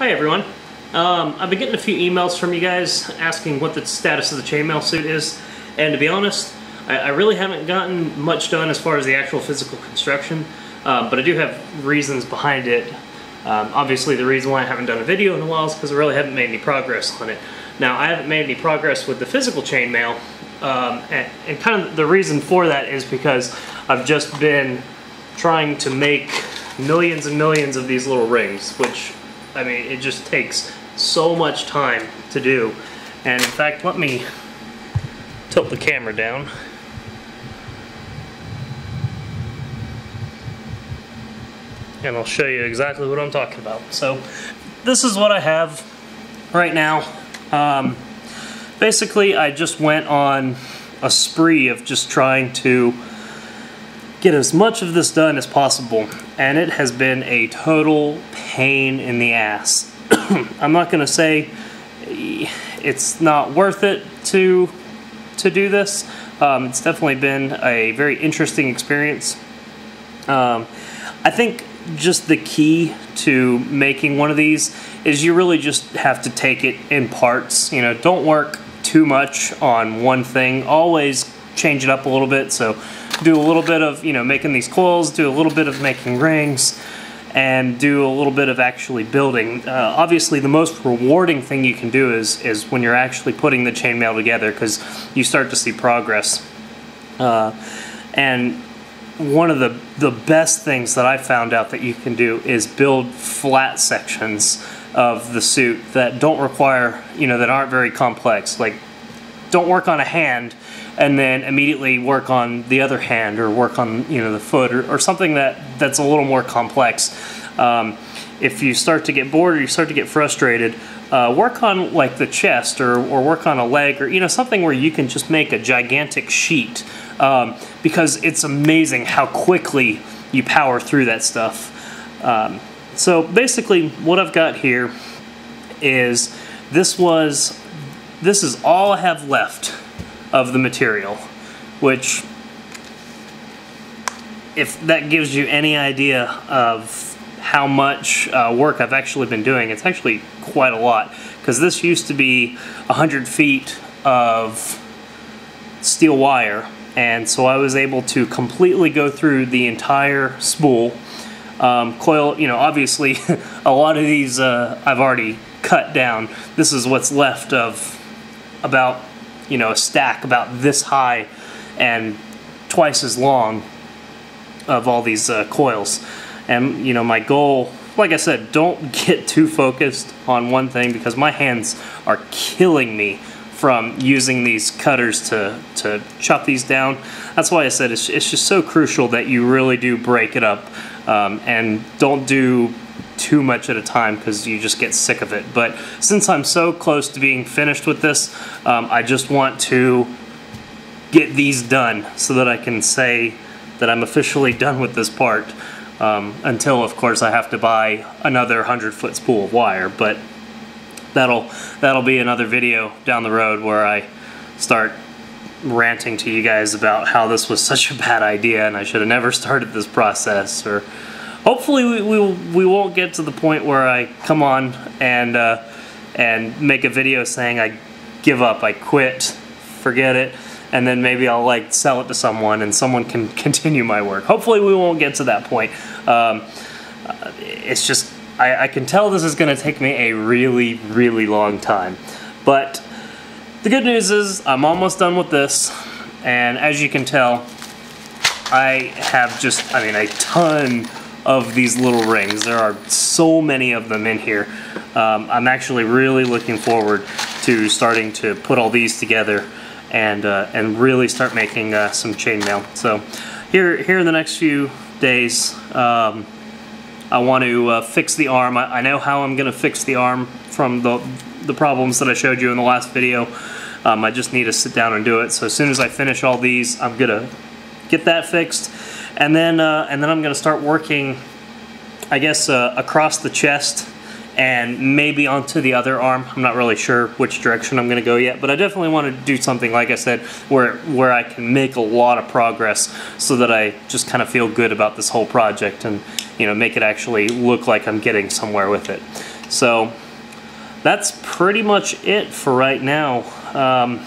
Hi everyone. Um, I've been getting a few emails from you guys asking what the status of the chainmail suit is, and to be honest, I, I really haven't gotten much done as far as the actual physical construction, uh, but I do have reasons behind it. Um, obviously, the reason why I haven't done a video in a while is because I really haven't made any progress on it. Now, I haven't made any progress with the physical chainmail, um, and, and kind of the reason for that is because I've just been trying to make millions and millions of these little rings, which I mean, it just takes so much time to do. And in fact, let me tilt the camera down. And I'll show you exactly what I'm talking about. So this is what I have right now. Um, basically, I just went on a spree of just trying to get as much of this done as possible and it has been a total pain in the ass. I'm not going to say it's not worth it to to do this. Um, it's definitely been a very interesting experience. Um, I think just the key to making one of these is you really just have to take it in parts. You know, don't work too much on one thing. Always change it up a little bit. So do a little bit of, you know, making these coils, do a little bit of making rings, and do a little bit of actually building. Uh, obviously, the most rewarding thing you can do is, is when you're actually putting the chainmail together because you start to see progress. Uh, and one of the, the best things that I found out that you can do is build flat sections of the suit that don't require, you know, that aren't very complex. Like, don't work on a hand and then immediately work on the other hand or work on you know the foot or, or something that that's a little more complex. Um, if you start to get bored or you start to get frustrated, uh, work on like the chest or, or work on a leg or you know something where you can just make a gigantic sheet um, because it's amazing how quickly you power through that stuff. Um, so basically what I've got here is this was this is all I have left of the material, which if that gives you any idea of how much uh, work I've actually been doing, it's actually quite a lot. Because this used to be 100 feet of steel wire and so I was able to completely go through the entire spool. Um, coil you know obviously a lot of these uh, I've already cut down. This is what's left of about you know, a stack about this high and twice as long of all these uh, coils. And, you know, my goal, like I said, don't get too focused on one thing because my hands are killing me from using these cutters to, to chop these down. That's why I said it's, it's just so crucial that you really do break it up um, and don't do too much at a time because you just get sick of it. But since I'm so close to being finished with this, um, I just want to get these done so that I can say that I'm officially done with this part. Um, until, of course, I have to buy another 100 foot spool of wire. But that'll that'll be another video down the road where I start ranting to you guys about how this was such a bad idea and I should have never started this process or hopefully we, we, we won't get to the point where I come on and uh, and make a video saying I give up, I quit, forget it, and then maybe I'll like sell it to someone and someone can continue my work. Hopefully we won't get to that point. Um, uh, it's just, I, I can tell this is going to take me a really, really long time. But the good news is I'm almost done with this, and as you can tell, I have just, I mean, a ton of these little rings. There are so many of them in here. Um, I'm actually really looking forward to starting to put all these together and uh, and really start making uh, some chainmail. So here here in the next few days, um, I want to uh, fix the arm. I, I, know how I'm going to fix the arm from the the problems that I showed you in the last video. Um, I just need to sit down and do it. So as soon as I finish all these, I'm gonna get that fixed and then, uh, and then I'm going to start working, I guess, uh, across the chest and maybe onto the other arm. I'm not really sure which direction I'm going to go yet, but I definitely want to do something, like I said, where, where I can make a lot of progress so that I just kind of feel good about this whole project and, you know, make it actually look like I'm getting somewhere with it. So that's pretty much it for right now. Um,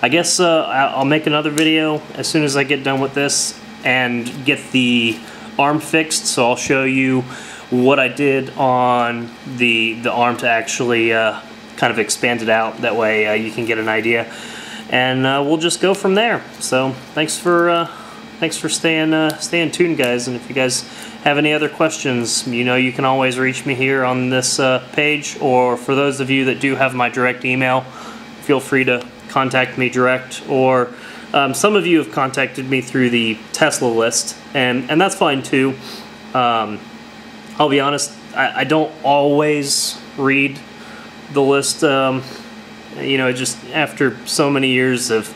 I guess uh, I'll make another video as soon as I get done with this and get the arm fixed. So I'll show you what I did on the the arm to actually uh, kind of expand it out. That way uh, you can get an idea, and uh, we'll just go from there. So thanks for uh, thanks for staying uh, staying tuned, guys. And if you guys have any other questions, you know you can always reach me here on this page, or for those of you that do have my direct email, feel free to contact me direct or um, some of you have contacted me through the Tesla list and, and that's fine too. Um, I'll be honest, I, I, don't always read the list. Um, you know, just after so many years of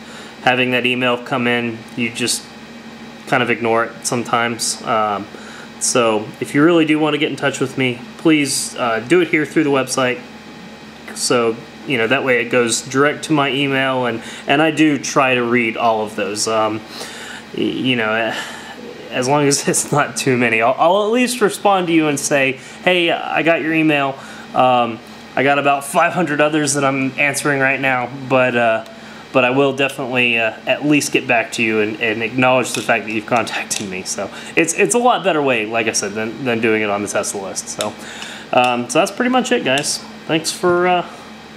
having that email come in, you just kind of ignore it sometimes. Um, so if you really do want to get in touch with me, please uh, do it here through the website. So you know that way it goes direct to my email and and I do try to read all of those. Um, you know as long as it's not too many I'll, I'll, at least respond to you and say hey I got your email. Um, I got about 500 others that I'm answering right now but uh, but I will definitely uh, at least get back to you and, and, acknowledge the fact that you've contacted me. So it's it's a lot better way like I said than, than doing it on the Tesla list. So um, so that's pretty much it guys. Thanks for uh,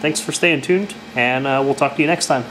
thanks for staying tuned, and uh, we'll talk to you next time.